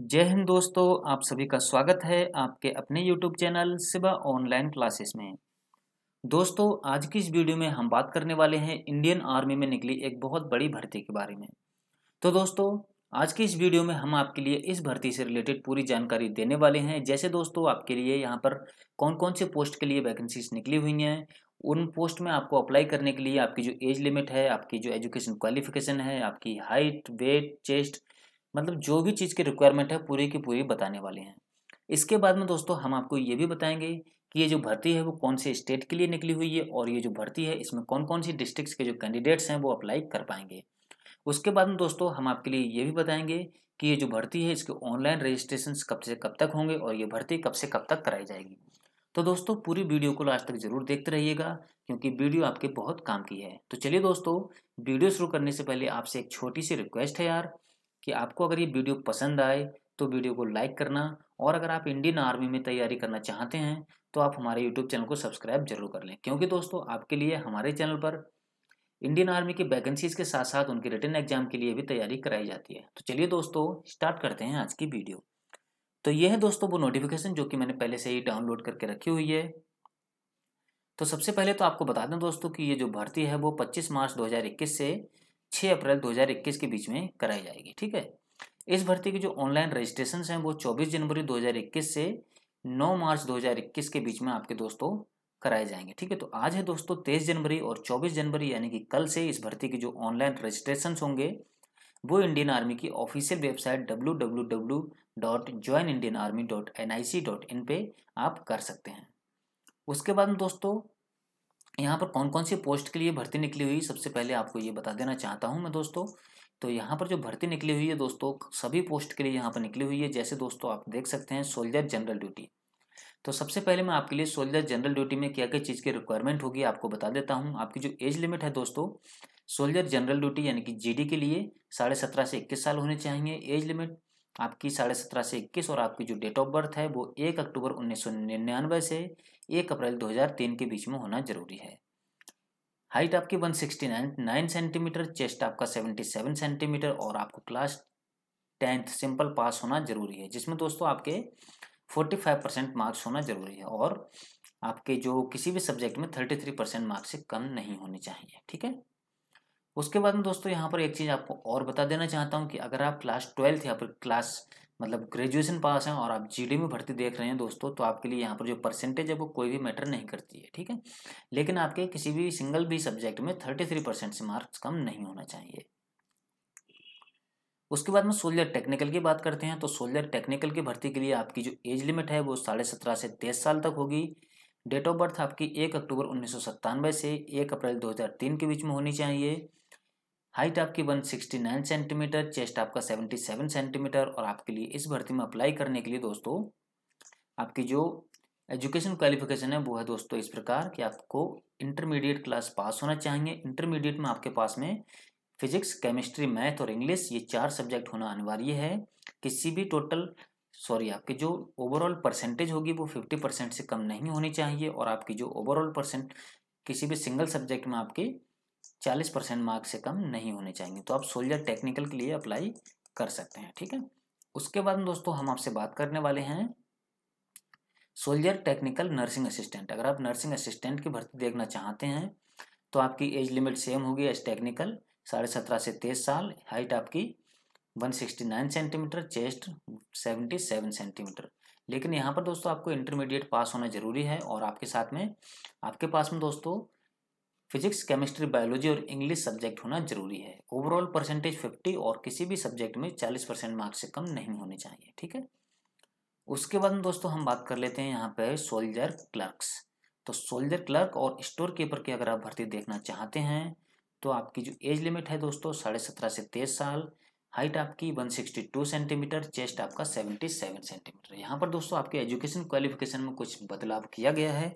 जय हिंद दोस्तों, आप सभी का स्वागत है आपके अपने YouTube channel Siba online classes में। दोस्तों, आज की इस वीडियो में हम बात करने वाले हैं इंडियन आर्मी में निकली एक बहुत बड़ी भर्ती के बारे में। तो दोस्तों, आज की इस वीडियो में हम आपके लिए इस भर्ती से रिलेटेड पूरी जानकारी देने वाले हैं। जैसे दोस्तों, आपके लिए यहाँ पर कौन कौन से पोस्ट के लिए वैकेंसीज निकली हुई हैं, उन पोस्ट में आपको अप्लाई करने के लिए आपकी जो एज लिमिट है, आपकी जो एजुकेशन क्वालिफिकेशन है, आपकी हाइट, वेट, चेस्ट मतलब जो भी चीज़ की रिक्वायरमेंट है, पूरी की पूरी बताने वाले हैं। इसके बाद में दोस्तों, हम आपको ये भी बताएँगे कि ये जो भर्ती है, वो कौन से स्टेट के लिए निकली हुई है और ये जो भर्ती है, इसमें कौन कौन सी डिस्ट्रिक्ट्स के जो कैंडिडेट्स हैं, वो अप्लाई कर पाएँगे। उसके बाद में दोस्तों, हम आपके लिए ये भी बताएँगे कि ये जो भर्ती है, इसके ऑनलाइन रजिस्ट्रेशन कब से कब तक होंगे और ये भर्ती कब से कब तक कराई जाएगी। तो दोस्तों, पूरी वीडियो को लास्ट तक ज़रूर देखते रहिएगा, क्योंकि वीडियो आपके बहुत काम की है। तो चलिए दोस्तों, वीडियो शुरू करने से पहले आपसे एक छोटी सी रिक्वेस्ट है यार कि आपको अगर ये वीडियो पसंद आए तो वीडियो को लाइक करना और अगर आप इंडियन आर्मी में तैयारी करना चाहते हैं तो आप हमारे यूट्यूब चैनल को सब्सक्राइब ज़रूर कर लें। क्योंकि दोस्तों, आपके लिए हमारे चैनल पर इंडियन आर्मी की वैकेंसीज के साथ साथ उनके रिटर्न एग्ज़ाम के लिए भी तैयारी कराई जाती है। तो चलिए दोस्तों, स्टार्ट करते हैं आज की वीडियो। तो ये है दोस्तों वो नोटिफिकेशन जो कि मैंने पहले से ही डाउनलोड करके रखी हुई है। तो सबसे पहले तो आपको बता दें दोस्तों कि ये जो भर्ती है वो 25 मार्च 2021 से 6 अप्रैल 2021 के बीच में कराई जाएगी, ठीक है? इस भर्ती की जो ऑनलाइन रजिस्ट्रेशन हैं, वो 24 जनवरी 2021 से 9 मार्च 2021 के बीच में आपके दोस्तों कराए जाएँगे, ठीक है? तो आज है दोस्तों 23 जनवरी और 24 जनवरी, यानी कि कल से इस भर्ती की जो ऑनलाइन रजिस्ट्रेशन होंगे, वो इंडियन आर्मी की ऑफिशियल वेबसाइट www.joinindianarmy.nic.in पे आप कर सकते हैं। उसके बाद दोस्तों यहाँ पर कौन कौन सी पोस्ट के लिए भर्ती निकली हुई, सबसे पहले आपको ये बता देना चाहता हूँ मैं दोस्तों। तो यहाँ पर जो भर्ती निकली हुई है दोस्तों, सभी पोस्ट के लिए यहाँ पर निकली हुई है, जैसे दोस्तों आप देख सकते हैं, सोल्जर जनरल ड्यूटी। तो सबसे पहले मैं आपके लिए सोल्जर जनरल ड्यूटी में क्या क्या चीज़ की रिक्वायरमेंट होगी आपको बता देता हूँ। आपकी जो एज लिमिट है दोस्तों, सोल्जर जनरल ड्यूटी यानी कि जीडी के लिए साढ़े सत्रह से इक्कीस साल होने चाहिए। एज लिमिट आपकी साढ़े सत्रह से इक्कीस और आपकी जो डेट ऑफ़ बर्थ है, वो एक अक्टूबर उन्नीस सौ निन्यानवे से एक अप्रैल 2003 के बीच में होना ज़रूरी है। हाइट आपकी 169 नाइन नाइन सेंटीमीटर चेस्ट आपका 77 सेंटीमीटर और आपको क्लास टेंथ सिंपल पास होना ज़रूरी है, जिसमें दोस्तों आपके 45 परसेंट मार्क्स होना ज़रूरी है और आपके जो किसी भी सब्जेक्ट में 33 परसेंट मार्क्स से कम नहीं होने चाहिए, ठीक है? उसके बाद में दोस्तों यहाँ पर एक चीज़ आपको और बता देना चाहता हूँ कि अगर आप क्लास ट्वेल्थ या फिर क्लास मतलब ग्रेजुएशन पास हैं और आप जीडी में भर्ती देख रहे हैं दोस्तों तो आपके लिए यहाँ पर जो परसेंटेज है वो कोई भी मैटर नहीं करती है, ठीक है? लेकिन आपके किसी भी सिंगल भी सब्जेक्ट में थर्टी थ्री परसेंट से मार्क्स कम नहीं होना चाहिए। उसके बाद में सोल्जर टेक्निकल की बात करते हैं तो सोल्जर टेक्निकल की भर्ती के लिए आपकी जो एज लिमिट है वो साढ़े सत्रह से तेईस साल तक होगी। डेट ऑफ़ बर्थ आपकी एक अक्टूबर उन्नीस सौ सत्तानवे से एक अप्रैल 2003 के बीच में होनी चाहिए। हाइट आपकी 169 सेंटीमीटर, चेस्ट आपका 77 सेंटीमीटर और आपके लिए इस भर्ती में अप्लाई करने के लिए दोस्तों, आपकी जो एजुकेशन क्वालिफिकेशन है वो है दोस्तों इस प्रकार कि आपको इंटरमीडिएट क्लास पास होना चाहिए। इंटरमीडिएट में आपके पास में फिजिक्स, केमिस्ट्री, मैथ और इंग्लिश ये चार सब्जेक्ट होना अनिवार्य है। किसी भी टोटल, सॉरी, आपकी जो ओवरऑल परसेंटेज होगी वो फिफ्टी परसेंट से कम नहीं होनी चाहिए और आपकी जो ओवरऑल परसेंट किसी भी सिंगल सब्जेक्ट में आपके चालीस परसेंट मार्क्स से कम नहीं होने चाहिए। तो आप सोल्जर टेक्निकल के लिए अप्लाई कर सकते हैं, ठीक है? उसके बाद दोस्तों हम आपसे बात करने वाले हैं सोल्जर टेक्निकल नर्सिंग असिस्टेंट। अगर आप नर्सिंग असिस्टेंट की भर्ती देखना चाहते हैं तो आपकी एज लिमिट सेम होगी एज टेक्निकल, साढ़े सत्रह से तेईस साल, हाइट आपकी one sixty nine centimetre, chest seventy seven centimetre. लेकिन यहाँ पर दोस्तों आपको इंटरमीडिएट पास होना ज़रूरी है और आपके साथ में, आपके पास में दोस्तों फिजिक्स, केमिस्ट्री, बायोलॉजी और इंग्लिश सब्जेक्ट होना ज़रूरी है। ओवरऑल परसेंटेज फिफ्टी और किसी भी सब्जेक्ट में चालीस परसेंट मार्क्स से कम नहीं होने चाहिए, ठीक है? उसके बाद दोस्तों हम बात कर लेते हैं यहाँ पे सोल्जर क्लर्क्स तो सोल्जर क्लर्क और स्टोर कीपर की अगर आप भर्ती देखना चाहते हैं तो आपकी जो एज लिमिट है दोस्तों, साढ़े सत्रह से तेईस साल। हाइट आपकी 162 सेंटीमीटर चेस्ट आपका 77 सेंटीमीटर यहाँ पर दोस्तों आपके एजुकेशन क्वालिफिकेशन में कुछ बदलाव किया गया है।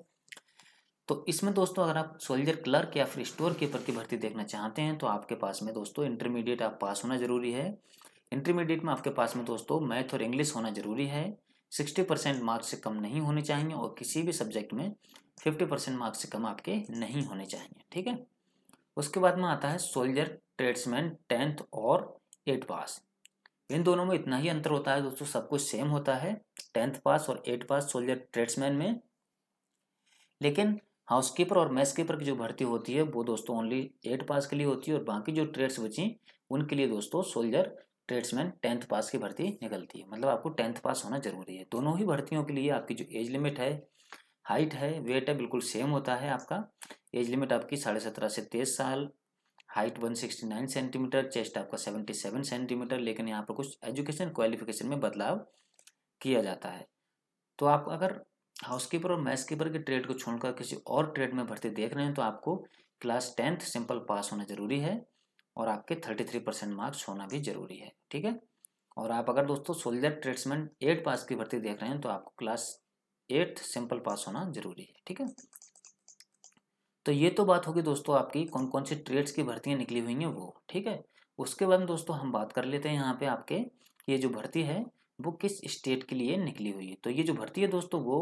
तो इसमें दोस्तों अगर आप सोल्जर क्लर्क या फिर स्टोर कीपर की भर्ती देखना चाहते हैं तो आपके पास में दोस्तों इंटरमीडिएट आप पास होना ज़रूरी है। इंटरमीडिएट में आपके पास में दोस्तों मैथ और इंग्लिश होना ज़रूरी है। सिक्सटी परसेंट मार्क्स से कम नहीं होने चाहिए और किसी भी सब्जेक्ट में फिफ्टी परसेंट मार्क्स से कम आपके नहीं होने चाहिए, ठीक है? उसके बाद में आता है सोल्जर, ट्रेड्समैन, टेंथ और एट पास। इन दोनों में इतना ही अंतर होता है दोस्तों, सब कुछ सेम होता है। टेंथ पास और एट पास सोल्जर, ट्रेड्समैन में। लेकिन हाउसकीपर और मैस कीपर की जो भर्ती होती है, वो दोस्तों ओनली एट पास के लिए होती है और बाकी जो ट्रेड्स बची, उनके लिए दोस्तों सोल्जर ट्रेड्समैन टेंथ पास की भर्ती निकलती है। मतलब आपको टेंथ पास होना ज़रूरी है। दोनों ही भर्तियों के लिए आपकी जो एज लिमिट है हाइट है वेट है, बिल्कुल सेम होता है आपका। एज लिमिट आपकी साढ़े सत्रह से तेईस साल हाइट 169 सेंटीमीटर चेस्ट आपका 77 सेंटीमीटर लेकिन यहाँ पर कुछ एजुकेशन क्वालिफिकेशन में बदलाव किया जाता है। तो आप अगर हाउसकीपर और मैथ कीपर के ट्रेड को छोड़कर किसी और ट्रेड में भर्ती देख रहे हैं तो आपको क्लास टेंथ सिंपल पास होना ज़रूरी है और आपके थर्टी थ्री परसेंट मार्क्स होना भी ज़रूरी है, ठीक है? और आप अगर दोस्तों सोल्जर ट्रेड्समैन एट पास की भर्ती देख रहे हैं तो आपको क्लास एट्थ सिंपल पास होना ज़रूरी है, ठीक है? तो ये तो बात होगी दोस्तों आपकी कौन कौन सी ट्रेड्स की भर्तियाँ निकली हुई हैं वो, ठीक है? उसके बाद दोस्तों हम बात कर लेते हैं यहाँ पे आपके, ये जो भर्ती है वो किस स्टेट के लिए निकली हुई है। तो ये जो भर्ती है दोस्तों वो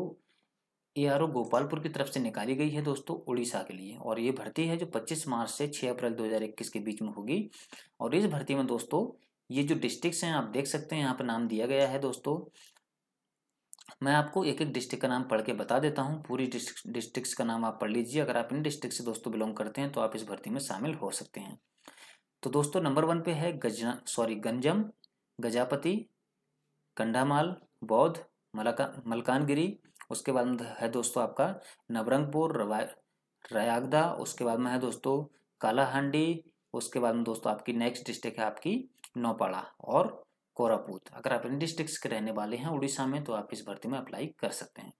ए आर ओ गोपालपुर की तरफ़ से निकाली गई है दोस्तों उड़ीसा के लिए। और ये भर्ती है जो 25 मार्च से 6 अप्रैल 2021 के बीच में होगी। और इस भर्ती में दोस्तों, ये जो डिस्ट्रिक्ट्स हैं, आप देख सकते हैं, यहाँ पर नाम दिया गया है दोस्तों। मैं आपको एक एक डिस्ट्रिक्ट का नाम पढ़ के बता देता हूँ। पूरी डिस्ट्रिक्ट्स का नाम आप पढ़ लीजिए। अगर आप इन डिस्ट्रिक्ट से दोस्तों बिलोंग करते हैं तो आप इस भर्ती में शामिल हो सकते हैं। तो दोस्तों नंबर वन पे है गजना सॉरी गंजम, गजापति, कंडामाल, बौद्ध, मलका, मलकानगिरी उसके बाद में है दोस्तों आपका नवरंगपुर रयागदा, उसके बाद में है दोस्तों कालाहांडी, उसके बाद में दोस्तों आपकी नेक्स्ट डिस्ट्रिक्ट है आपकी नौपाड़ा और कोरापूत अगर आप इन डिस्ट्रिक्ट के रहने वाले हैं उड़ीसा में तो आप इस भर्ती में अप्लाई कर सकते हैं।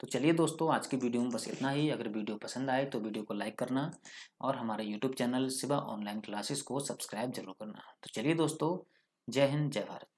तो चलिए दोस्तों, आज की वीडियो में बस इतना ही। अगर वीडियो पसंद आए तो वीडियो को लाइक करना और हमारे YouTube channel Siva online classes को सब्सक्राइब ज़रूर करना। तो चलिए दोस्तों, जय हिंद, जय भारत।